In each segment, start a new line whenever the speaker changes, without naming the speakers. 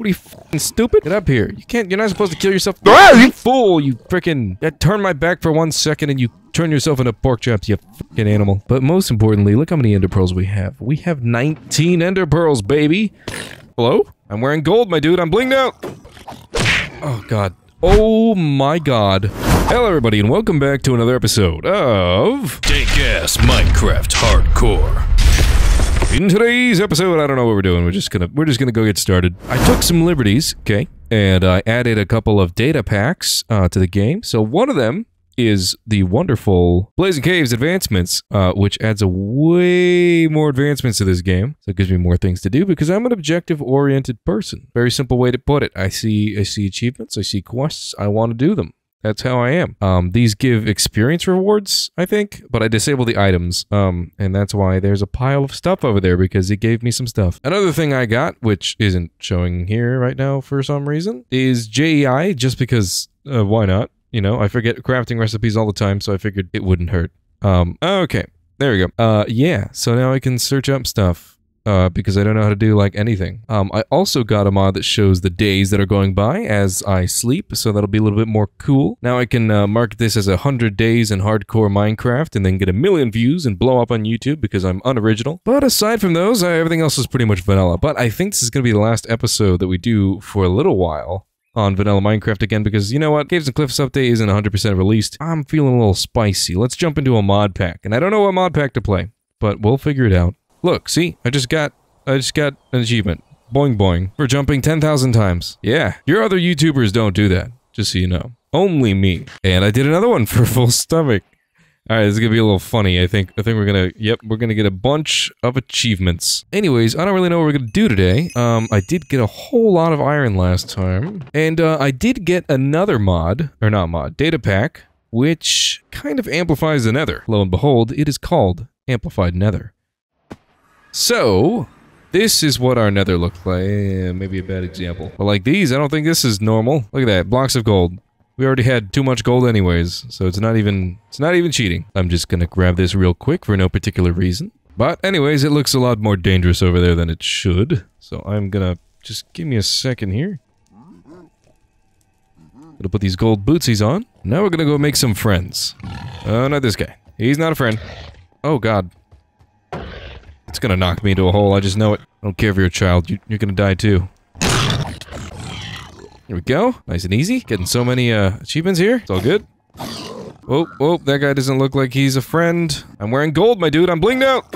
What are you f***ing stupid? Get up here. You can't, you're not supposed to kill yourself. Ah, you fool, you frickin' I turn my back for one second and you turn yourself into pork chops, you fucking animal. But most importantly, look how many ender pearls we have. We have 19 ender pearls, baby. Hello? I'm wearing gold, my dude. I'm blinged out. Oh, God. Oh, my God. Hello, everybody, and welcome back to another episode of
Dank Ass Minecraft Hardcore.
In today's episode, I don't know what we're doing. We're just gonna we're just gonna go get started. I took some liberties, okay, and I added a couple of data packs uh, to the game. So one of them is the wonderful BlazeandCave's advancements, uh, which adds a way more advancements to this game. So it gives me more things to do because I'm an objective-oriented person. Very simple way to put it. I see I see achievements, I see quests, I want to do them. That's how I am. Um, these give experience rewards, I think, but I disable the items. Um, and that's why there's a pile of stuff over there because it gave me some stuff. Another thing I got, which isn't showing here right now for some reason, is JEI, just because uh, why not? You know, I forget crafting recipes all the time, so I figured it wouldn't hurt. Um, okay. There we go. Uh, yeah, so now I can search up stuff uh, because I don't know how to do like anything. Um, I also got a mod that shows the days that are going by as I sleep, so that'll be a little bit more cool. Now I can uh, mark this as a hundred days in hardcore Minecraft and then get a million views and blow up on YouTube because I'm unoriginal. But aside from those, uh, everything else is pretty much vanilla. But I think this is going to be the last episode that we do for a little while on vanilla Minecraft again because you know what? Caves and Cliffs update isn't 100% released. I'm feeling a little spicy. Let's jump into a mod pack. And I don't know what mod pack to play, but we'll figure it out. Look, see? I just got I just got an achievement. Boing boing. For jumping 10,000 times. Yeah. Your other YouTubers don't do that. Just so you know. Only me. And I did another one for full stomach. Alright, this is gonna be a little funny. I think I think we're gonna yep, we're gonna get a bunch of achievements. Anyways, I don't really know what we're gonna do today. Um, I did get a whole lot of iron last time. And uh, I did get another mod, or not mod, data pack, which kind of amplifies the nether. Lo and behold, it is called Amplified Nether. So, this is what our nether looked like. Maybe a bad example. But like these, I don't think this is normal. Look at that, blocks of gold. We already had too much gold anyways, so it's not even it's not even cheating. I'm just gonna grab this real quick for no particular reason. But anyways, it looks a lot more dangerous over there than it should. So I'm gonna just give me a second here. Gonna put these gold bootsies on. Now we're gonna go make some friends. Oh, not this guy. He's not a friend. Oh god. It's gonna knock me into a hole, I just know it. I don't care if you're a child, you, you're gonna die too. Here we go. Nice and easy. Getting so many uh, achievements here. It's all good. Oh, oh, that guy doesn't look like he's a friend. I'm wearing gold, my dude. I'm blinged out.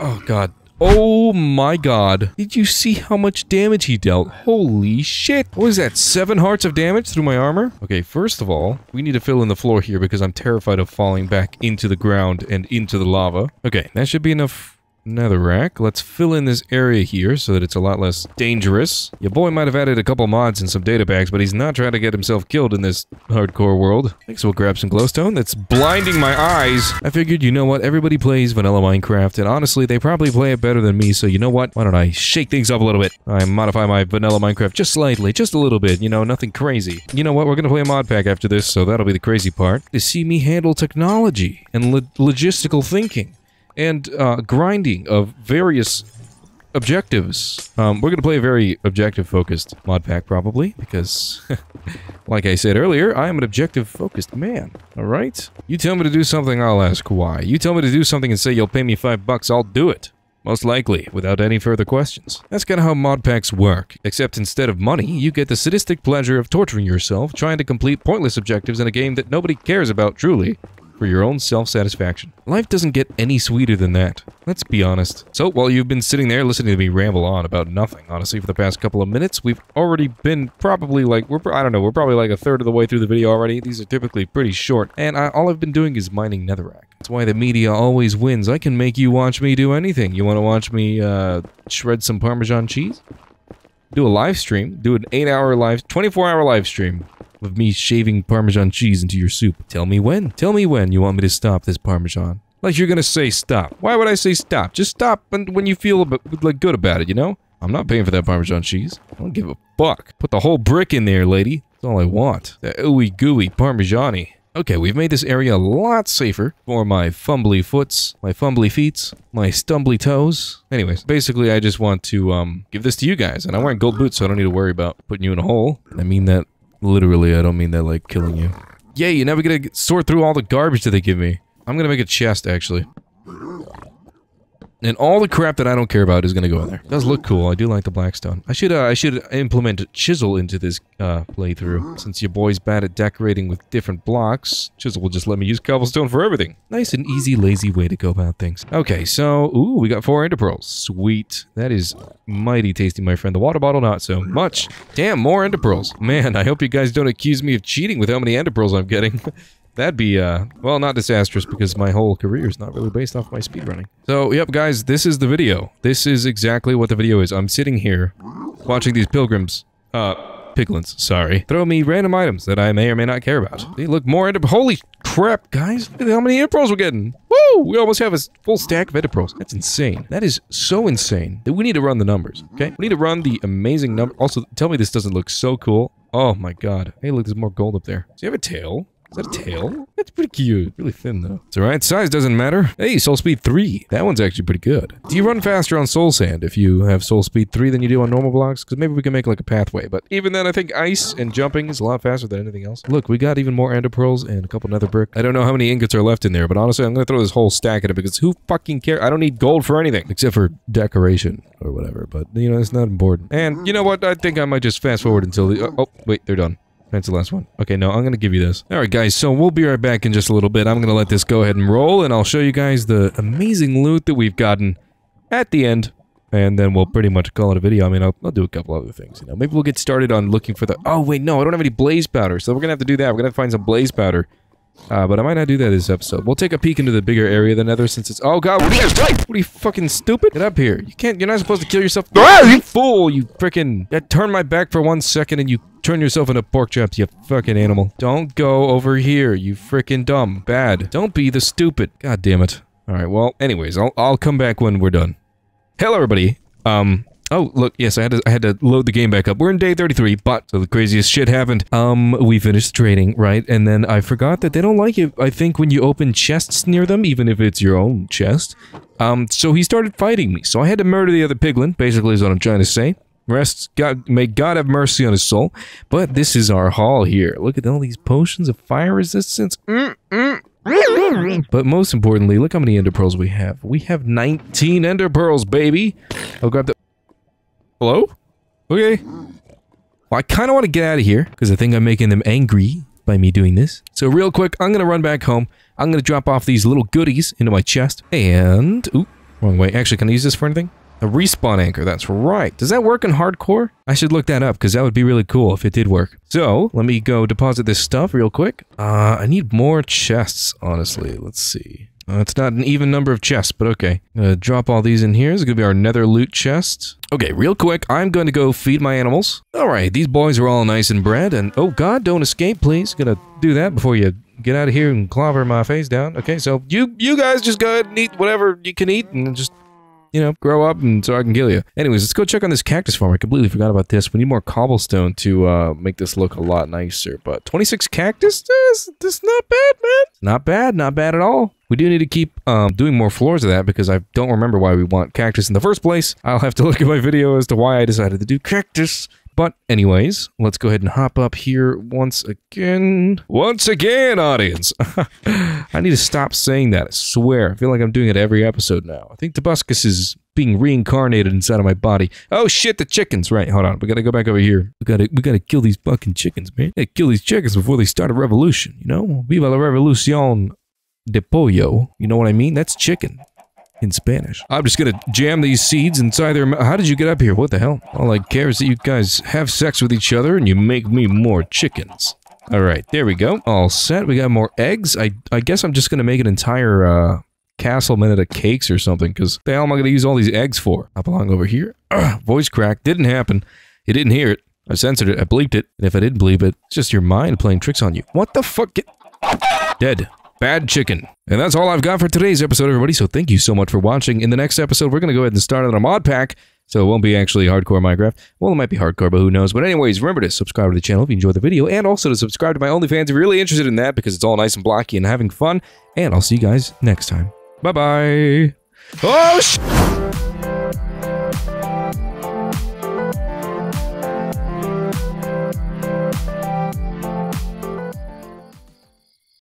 Oh, God. Oh, my God. Did you see how much damage he dealt? Holy shit. What is that? Seven hearts of damage through my armor? Okay, first of all, we need to fill in the floor here because I'm terrified of falling back into the ground and into the lava. Okay, that should be enough netherrack. Let's fill in this area here so that it's a lot less dangerous. Your boy might have added a couple mods and some data packs, but he's not trying to get himself killed in this hardcore world. Think we'll grab some glowstone. That's blinding my eyes. I figured, you know what, everybody plays vanilla Minecraft, and honestly, they probably play it better than me, so you know what? Why don't I shake things up a little bit? I modify my vanilla Minecraft just slightly, just a little bit, you know, nothing crazy. You know what, we're gonna play a mod pack after this, so that'll be the crazy part. To see me handle technology and lo logistical thinking and uh, grinding of various objectives. Um, we're going to play a very objective-focused mod pack, probably, because, like I said earlier, I am an objective-focused man, alright? You tell me to do something, I'll ask why. You tell me to do something and say you'll pay me five bucks, I'll do it. Most likely, without any further questions. That's kind of how mod packs work, except instead of money, you get the sadistic pleasure of torturing yourself trying to complete pointless objectives in a game that nobody cares about truly, for your own self-satisfaction. Life doesn't get any sweeter than that. Let's be honest. So, while you've been sitting there listening to me ramble on about nothing, honestly, for the past couple of minutes, we've already been probably like, we're, I don't know, we're probably like a third of the way through the video already. These are typically pretty short, and I, all I've been doing is mining netherrack. That's why the media always wins. I can make you watch me do anything. You want to watch me, uh, shred some Parmesan cheese? Do a live stream. Do an 8-hour live, 24-hour live stream of me shaving Parmesan cheese into your soup. Tell me when. Tell me when you want me to stop this Parmesan. Like you're gonna say stop. Why would I say stop? Just stop and when you feel bit, like good about it, you know? I'm not paying for that Parmesan cheese. I don't give a fuck. Put the whole brick in there, lady. That's all I want. That ooey gooey Parmesan-y. Okay, we've made this area a lot safer for my fumbly foots, my fumbly feets, my stumbly toes. Anyways, basically I just want to um give this to you guys, and I'm wearing gold boots, so I don't need to worry about putting you in a hole. I mean that literally, I don't mean that like killing you. Yay, you're never gonna sort through all the garbage that they give me. I'm gonna make a chest, actually. And all the crap that I don't care about is gonna go in there. does look cool. I do like the blackstone. I should uh, I should implement chisel into this uh, playthrough. Since your boy's bad at decorating with different blocks, chisel will just let me use cobblestone for everything. Nice and easy, lazy way to go about things. Okay, so ooh, we got four ender pearls. Sweet. That is mighty tasty, my friend. The water bottle, not so much. Damn, more ender pearls. Man, I hope you guys don't accuse me of cheating with how many ender pearls I'm getting. That'd be, uh, well, not disastrous because my whole career is not really based off my speedrunning. So, yep, guys, this is the video. This is exactly what the video is. I'm sitting here watching these pilgrims, uh, piglins, sorry, throw me random items that I may or may not care about. They look more into- holy crap, guys, look at how many pearls we're getting. Woo! We almost have a full stack of pearls. That's insane. That is so insane that we need to run the numbers, okay? We need to run the amazing number- also, tell me this doesn't look so cool. Oh my god. Hey, look, there's more gold up there. Does he have a tail? Is that a tail? That's pretty cute. Really thin, though. It's alright. Size doesn't matter. Hey, Soul Speed 3. That one's actually pretty good. Do you run faster on Soul Sand if you have Soul Speed 3 than you do on normal blocks? Because maybe we can make like a pathway. But even then, I think ice and jumping is a lot faster than anything else. Look, we got even more ender pearls and a couple nether brick. I don't know how many ingots are left in there, but honestly, I'm going to throw this whole stack at it because who fucking cares? I don't need gold for anything except for decoration or whatever. But, you know, it's not important. And you know what? I think I might just fast forward until the... oh, oh wait, they're done. That's the last one. Okay, no, I'm gonna give you this. Alright guys, so we'll be right back in just a little bit. I'm gonna let this go ahead and roll, and I'll show you guys the amazing loot that we've gotten at the end. And then we'll pretty much call it a video. I mean, I'll, I'll do a couple other things, you know. Maybe we'll get started on looking for the... Oh, wait, no, I don't have any blaze powder, so we're gonna have to do that. We're gonna find some blaze powder. Uh, but I might not do that this episode. We'll take a peek into the bigger area than ever since it's- Oh god, what are you doing? What are you fucking stupid? Get up here. You can't- you're not supposed to kill yourself- You fool, you frickin- I turn my back for one second and you turn yourself into pork chops, you fucking animal. Don't go over here, you frickin' dumb. Bad. Don't be the stupid. God damn it. Alright, well, anyways, I'll- I'll come back when we're done. Hello everybody. Um, Oh, look, yes, I had to I had to load the game back up. We're in day 33, but so the craziest shit happened. Um, we finished trading, right? And then I forgot that they don't like it, I think, when you open chests near them, even if it's your own chest. Um, so he started fighting me. So I had to murder the other piglin, basically is what I'm trying to say. Rest, God, may God have mercy on his soul. But this is our haul here. Look at all these potions of fire resistance. Mm, mm. But most importantly, look how many ender pearls we have. We have 19 ender pearls, baby. I'll grab the... Hello? Okay. Well, I kind of want to get out of here because I think I'm making them angry by me doing this. So real quick, I'm going to run back home. I'm going to drop off these little goodies into my chest. And... Ooh, wrong way. Actually, can I use this for anything? A respawn anchor, that's right. Does that work in hardcore? I should look that up because that would be really cool if it did work. So, let me go deposit this stuff real quick. Uh, I need more chests, honestly. Let's see. Uh, it's not an even number of chests, but okay. Uh, drop all these in here. This is going to be our nether loot chest. Okay, real quick, I'm going to go feed my animals. All right, these boys are all nice and bred, and oh god, don't escape, please. Gonna do that before you get out of here and clobber my face down. Okay, so you you guys just go ahead and eat whatever you can eat and just you know, grow up and so I can kill you. Anyways, let's go check on this cactus farm. I completely forgot about this. We need more cobblestone to uh, make this look a lot nicer. But 26 cactus? This, this not bad, man. Not bad, not bad at all. We do need to keep um, doing more floors of that because I don't remember why we want cactus in the first place. I'll have to look at my video as to why I decided to do cactus. But anyways, let's go ahead and hop up here once again. Once again, audience. I need to stop saying that. I swear. I feel like I'm doing it every episode now. I think Tobuscus is being reincarnated inside of my body. Oh shit, the chickens. Right, hold on. We gotta go back over here. We gotta we gotta kill these fucking chickens, man. We kill these chickens before they start a revolution, you know? Viva la revolucion de pollo. You know what I mean? That's chicken in Spanish. I'm just gonna jam these seeds inside their mouth. How did you get up here? What the hell? All I care is that you guys have sex with each other and you make me more chickens. All right, there we go. All set. We got more eggs. I I guess I'm just gonna make an entire uh, castle minute of cakes or something because the hell am I gonna use all these eggs for? Hop along over here. Ugh, voice crack. Didn't happen. You didn't hear it. I censored it. I bleeped it. And if I didn't bleep it, it's just your mind playing tricks on you. What the fuck? Get Dead. Bad chicken. And that's all I've got for today's episode, everybody. So thank you so much for watching. In the next episode, we're going to go ahead and start on a mod pack So it won't be actually hardcore Minecraft. Well, it might be hardcore, but who knows? But anyways, remember to subscribe to the channel if you enjoy the video, and also to subscribe to my OnlyFans if you're really interested in that, because it's all nice and blocky and having fun. And I'll see you guys next time. Bye-bye. Oh,